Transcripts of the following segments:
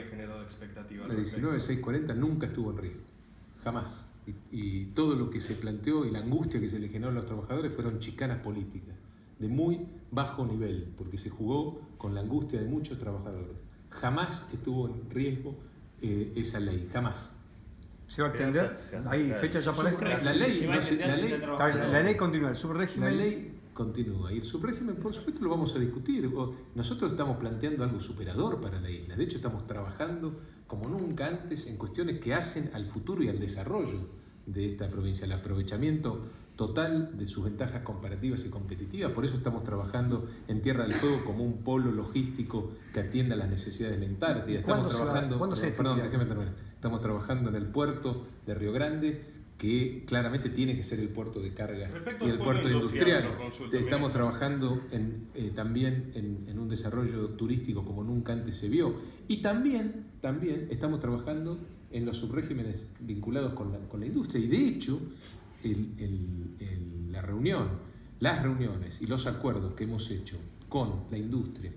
había generado expectativas. La 19640 nunca estuvo en riesgo, jamás. Y, y, todo lo que se planteó y la angustia que se le generó a los trabajadores fueron chicanas políticas, de muy bajo nivel, porque se jugó con la angustia de muchos trabajadores. Jamás estuvo en riesgo eh, esa ley, jamás. ¿Se va a extender? ¿Hay fecha ya para? La ley, no se- la ley, La, la ley continúa, el subrégimen. La ley continúa y el subrégimen, por supuesto, lo vamos a discutir. Nosotros estamos planteando algo superador para la isla. De hecho, estamos trabajando como nunca antes en cuestiones que hacen al futuro y al desarrollo de esta provincia, el aprovechamiento total de sus ventajas comparativas y competitivas. Por eso estamos trabajando en Tierra del Fuego como un polo logístico que atienda las necesidades de la Antártida. ¿Cuándo Estamos se va- trabajando, se perdón, definiría? déjeme terminar. Estamos trabajando en el puerto de Río Grande, que claramente tiene que ser el puerto de carga Respecto y el puerto industrial, Estamos trabajando en, eh, también en, en un desarrollo turístico como nunca antes se vio. Y también, también estamos trabajando en los subregímenes vinculados con la, con la industria. Y de hecho, el- el- el- la reunión, las reuniones y los acuerdos que hemos hecho con la industria,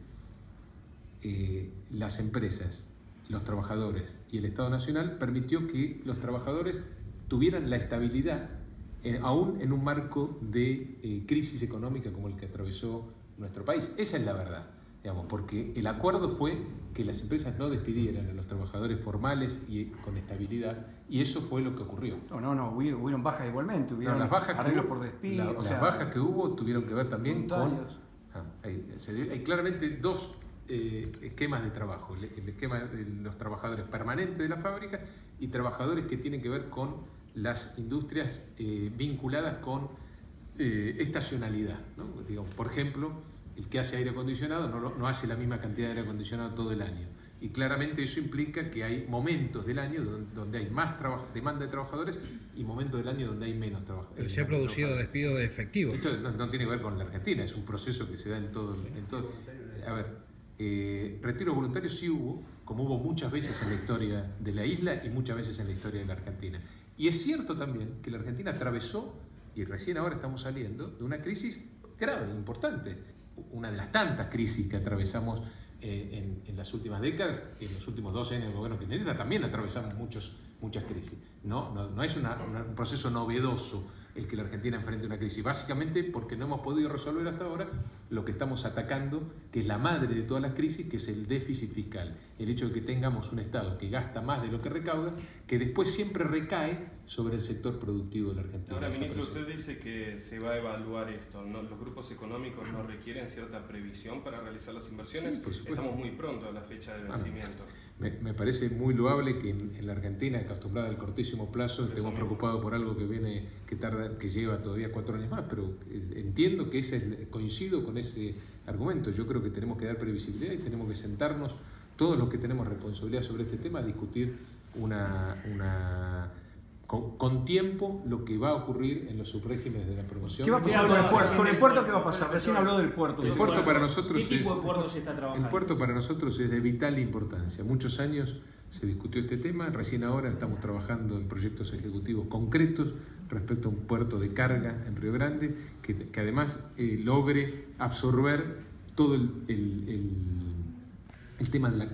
eh, las empresas, los trabajadores y el Estado Nacional permitió que los trabajadores tuvieran la estabilidad eh, aún en un marco de eh, crisis económica como el que atravesó nuestro país. Esa es la verdad, digamos, porque el acuerdo fue que las empresas no despidieran a los trabajadores formales y con estabilidad, y eso fue lo que ocurrió. No, no, no, hubieron, bajas igualmente, hubieron No, las bajas que arreglos hubo- por despido. la- o las sea, bajas que hubo tuvieron que ver también con. Ah, hay claramente dos eh, esquemas de trabajo. El, el esquema de los trabajadores permanentes de la fábrica y trabajadores que tienen que ver con las industrias eh, vinculadas con eh, estacionalidad. ¿no? Digamos, por ejemplo, el que hace aire acondicionado no, hace la misma cantidad de aire acondicionado todo el año. Y claramente eso implica que hay momentos del año donde, hay más demanda de trabajadores y momentos del año donde hay menos trabajo. Pero se ha producido despido de efectivos. Esto no, no tiene que ver con la Argentina, es un proceso que se da en todo. En todo a ver, eh, retiro voluntario sí hubo, como hubo muchas veces en la historia de la isla y muchas veces en la historia de la Argentina. Y es cierto también que la Argentina atravesó, y recién ahora estamos saliendo, de una crisis grave, importante. Una de las tantas crisis que atravesamos eh, en, las últimas décadas, en los últimos 12 años del gobierno kirchnerista también atravesamos muchos, muchas crisis. No, no, es un proceso novedoso el que la Argentina enfrente una crisis, básicamente porque no hemos podido resolver hasta ahora lo que estamos atacando, que es la madre de todas las crisis, que es el déficit fiscal. El hecho de que tengamos un Estado que gasta más de lo que recauda, que después siempre recae sobre el sector productivo de la Argentina. Ahora, ministro, usted dice que se va a evaluar esto. ¿no? ¿Los grupos económicos no requieren cierta previsión para realizar las inversiones? Sí, por. Estamos muy pronto a la fecha de vencimiento. Me, me parece muy loable que en, en la Argentina, acostumbrada al cortísimo plazo, estemos preocupados por algo que viene, que tarda, que lleva todavía cuatro años más, pero eh, entiendo que ese, es coincido con ese argumento. Yo creo que tenemos que dar previsibilidad y tenemos que sentarnos, todos los que tenemos responsabilidad sobre este tema, a discutir una, una con, con tiempo lo que va a ocurrir en los subregímenes de la promoción. ¿Qué va a pasar con el puerto? ¿Con el puerto qué va a pasar? Recién habló del puerto. El puerto para nosotros ¿Qué tipo es- de puerto se está trabajando? El puerto para nosotros es de vital importancia. Muchos años se discutió este tema, recién ahora estamos trabajando en proyectos ejecutivos concretos respecto a un puerto de carga en Río Grande que, que además eh, logre absorber todo el, el- el- el tema de, la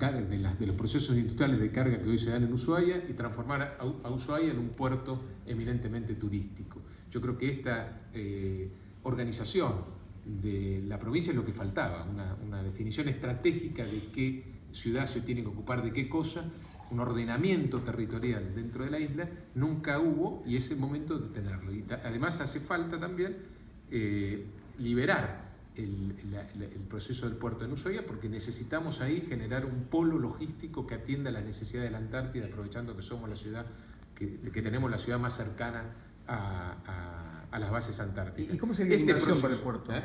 de, los procesos industriales de carga que hoy se dan en Ushuaia y transformar a, a Ushuaia en un puerto eminentemente turístico. Yo creo que esta eh, organización de la provincia es lo que faltaba, una, definición estratégica de qué ciudad se tiene que ocupar de qué cosa, un ordenamiento territorial dentro de la isla, nunca hubo y es el momento de tenerlo. Además hace falta también eh, liberar el, la- la- el proceso del puerto en Ushuaia porque necesitamos ahí generar un polo logístico que atienda las necesidades de la Antártida, aprovechando que somos la ciudad, que, que tenemos la ciudad más cercana a, a- a las bases antárticas. ¿Y cómo sería la inversión para el proceso- puerto? ¿eh?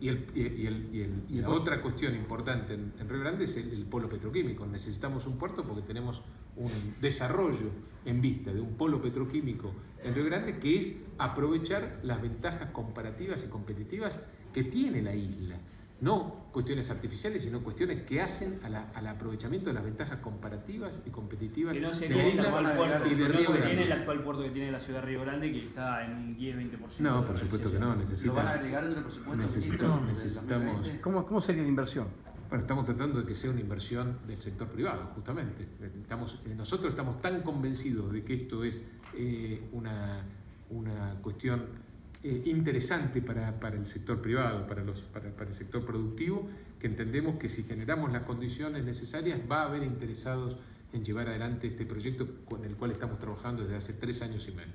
Y, el- y- el- y y ¿Y el la puerto? otra cuestión importante en, en Río Grande es el, el polo petroquímico. Necesitamos un puerto porque tenemos un desarrollo en vista de un polo petroquímico en Río Grande que es aprovechar las ventajas comparativas y competitivas que tiene la isla. No cuestiones artificiales, sino cuestiones que hacen a la- al aprovechamiento de las ventajas comparativas y competitivas Que no de sería la el isla actual puerto, y de no Río se tiene Grande. el actual puerto que tiene la ciudad de Río Grande que está en un 10-20%. No, de por supuesto que no, realización. ¿Lo van a necesita, agregar en el presupuesto? necesita- necesitamos 2020? ¿Cómo, ¿Cómo sería la inversión? Bueno, estamos tratando de que sea una inversión del sector privado, justamente. Estamos, eh, nosotros estamos tan convencidos de que esto es eh, una, una cuestión eh, interesante para, para, el sector privado, para, los, para, para, el sector productivo, que entendemos que si generamos las condiciones necesarias va a haber interesados en llevar adelante este proyecto con el cual estamos trabajando desde hace tres años y medio.